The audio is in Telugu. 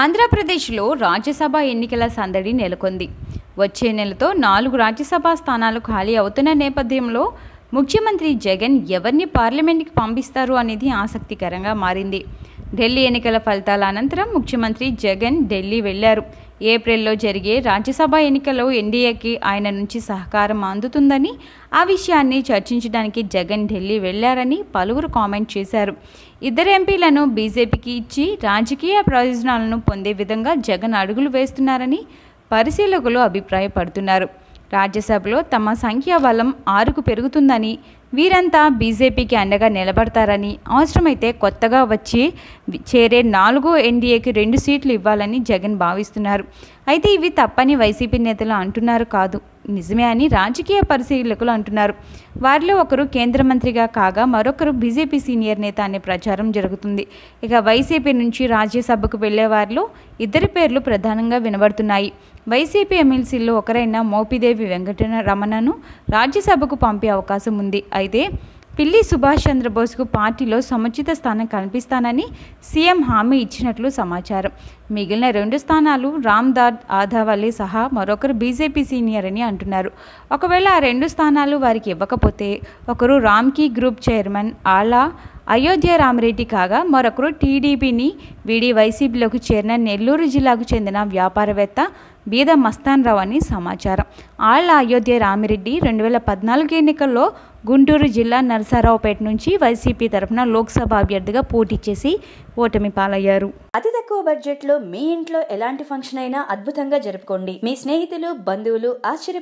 ఆంధ్రప్రదేశ్లో రాజ్యసభ ఎన్నికల సందడి నెలకొంది. వచ్చే నెలతో నాలుగు రాజ్యసభ స్థానాలు ఖాళీ అవుతున్న నేపథ్యంలో ముఖ్యమంత్రి జగన్ ఎవరిని పార్లమెంట్కి పంపిస్తారు అనేది ఆసక్తికరంగా మారింది. ఢిల్లీ ఎన్నికల ఫలితాల అనంతరం ముఖ్యమంత్రి జగన్ ఢిల్లీ వెళ్ళారు. ఏప్రిల్లో జరిగే రాజ్యసభ ఎన్నికల్లో ఎన్డీఏకి ఆయన నుంచి సహకారం అందుతుందని ఆ విషయాన్ని చర్చించడానికి జగన్ ఢిల్లీ వెళ్ళారని పలువురు కామెంట్ చేశారు. ఇద్దరు ఎంపీలను బీజేపీకి ఇచ్చి రాజకీయ ప్రయోజనాలను పొందే విధంగా జగన్ అడుగులు వేస్తున్నారని పరిశీలకులు అభిప్రాయపడుతున్నారు. రాజ్యసభలో తమ సంఖ్యాబలం ఆరుకు పెరుగుతుందని వీరంతా బీజేపీకి అండగా నిలబడతారని అవసరమైతే కొత్తగా వచ్చి చేరే నాలుగో ఎన్డీఏకి రెండు సీట్లు ఇవ్వాలని జగన్ భావిస్తున్నారు. అయితే ఇవి తప్పని వైసీపీ నేతలు అంటున్నారు కాదు. నిజమే అని రాజకీయ పరిశీలకులు అంటున్నారు. వారిలో ఒకరు కేంద్ర మంత్రిగా కాగా మరొకరు బీజేపీ సీనియర్ నేత అనే ప్రచారం జరుగుతుంది. ఇక వైసీపీ నుంచి రాజ్యసభకు వెళ్ళే వారిలో ఇద్దరి పేర్లు ప్రధానంగా వినబడుతున్నాయి. వైసీపీ ఎమ్మెల్సీల్లో ఒకరైన మోపిదేవి వెంకటరమణను రాజ్యసభకు పంపే అవకాశం ఉంది. అయితే పిల్లి సుభాష్ చంద్రబోస్కు పార్టీలో సముచిత స్థానం కల్పిస్తానని సీఎం హామీ ఇచ్చినట్లు సమాచారం. మిగిలిన రెండు స్థానాలు రామ్ దాద్ ఆధావల్లి సహా మరొకరు బీజేపీ సీనియర్ అని అంటున్నారు. ఒకవేళ ఆ రెండు స్థానాలు వారికి ఇవ్వకపోతే ఒకరు రామ్కీ గ్రూప్ చైర్మన్ ఆలా అయోధ్య రామిరెడ్డి కాగా మరొకరు టీడీపీని వీడి వైసీపీలోకి చేరిన నెల్లూరు జిల్లాకు చెందిన వ్యాపారవేత్త బీద మస్తాన్ రావు అని సమాచారం. ఆళ్ళ అయోధ్య రామిరెడ్డి రెండు వేల పద్నాలుగు ఎన్నికల్లో గుంటూరు జిల్లా నరసరావుపేట నుంచి వైసీపీ తరఫున లోక్సభ అభ్యర్థిగా పోటీ చేసి ఓటమి పాలయ్యారు. అతి తక్కువ బడ్జెట్లో మీ ఇంట్లో ఎలాంటి ఫంక్షన్ అయినా అద్భుతంగా జరుపుకోండి. మీ స్నేహితులు బంధువులు ఆశ్చర్య